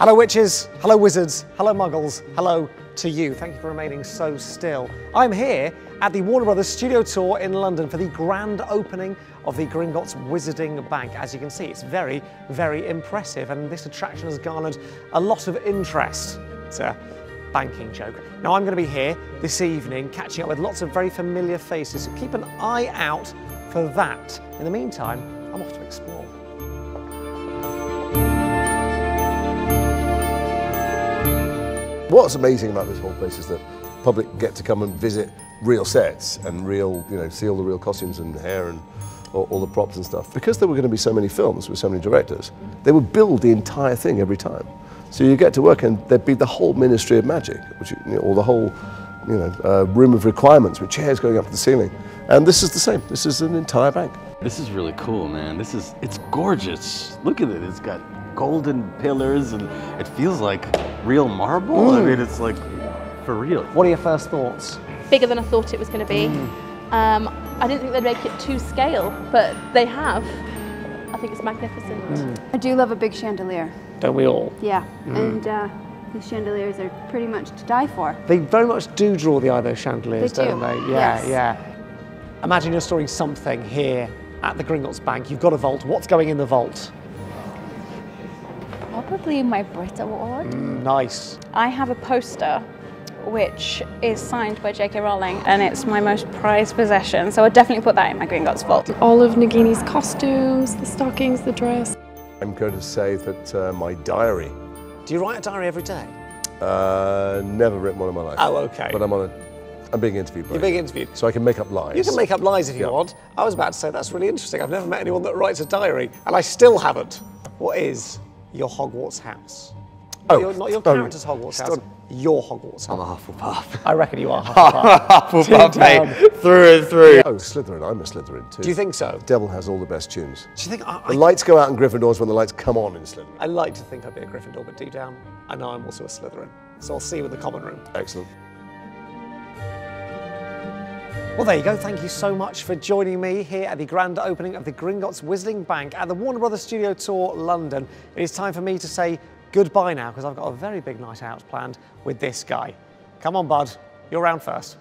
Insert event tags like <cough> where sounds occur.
Hello witches, hello wizards, hello muggles, hello to you. Thank you for remaining so still. I'm here at the Warner Brothers studio tour in London for the grand opening of the Gringotts Wizarding Bank. As you can see, it's very, very impressive and this attraction has garnered a lot of interest. It's a banking joke. Now I'm going to be here this evening catching up with lots of very familiar faces, so keep an eye out for that. In the meantime, I'm off to explore. What's amazing about this whole place is that public get to come and visit real sets and real, you know, see all the real costumes and hair and all, all the props and stuff. Because there were going to be so many films with so many directors, they would build the entire thing every time. So you get to work and there'd be the whole Ministry of Magic, which, you know, or the whole, you know, uh, room of requirements with chairs going up to the ceiling. And this is the same. This is an entire bank. This is really cool, man. This is, it's gorgeous. Look at it. It's got golden pillars and it feels like real marble. I mean, it's like for real. What are your first thoughts? bigger than I thought it was going to be. Um, I didn't think they'd make it to scale, but they have. I think it's magnificent. I do love a big chandelier. Don't we all? Yeah, and uh, these chandeliers are pretty much to die for. They very much do draw the eye, those chandeliers, They don't do, they? Yeah, yes. yeah. Imagine you're storing something here at the Gringotts Bank. You've got a vault. What's going in the vault? Probably my Brit Award. Nice. I have a poster which is signed by J.K. Rowling and it's my most prized possession, so I'd definitely put that in my Green Gringotts vault. all of Nagini's costumes, the stockings, the dress. I'm going to say that uh, my diary, Do you write a diary every day? uh, never written one in my life. Oh, okay. But I'm on a, I'm being interviewed. by You're being interviewed. So I can make up lies. You can make up lies if you Yeah. want. I was about to say that's really interesting. I've never met anyone that writes a diary, and I still haven't. What is your Hogwarts house? Oh, Not your, not your character's Hogwarts house. Your Hogwarts house. I'm a house. Hufflepuff. <laughs> I reckon you are. <laughs> Hufflepuff. Hufflepuff, Deep mate. Through and through. Oh, Slytherin. I'm a Slytherin too. Do you think so? Devil has all the best tunes. Do you think I, The I, lights go out in Gryffindors when the lights come on in Slytherin. I like to think I'd be a Gryffindor, but deep down, I know I'm also a Slytherin. So I'll see you in the common room. Excellent. Well, there you go. Thank you so much for joining me here at the grand opening of the Gringotts Wizarding Bank at the Warner Brothers Studio Tour London. It is time for me to say goodbye now because I've got a very big night out planned with this guy. Come on, bud. You're round first.